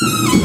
you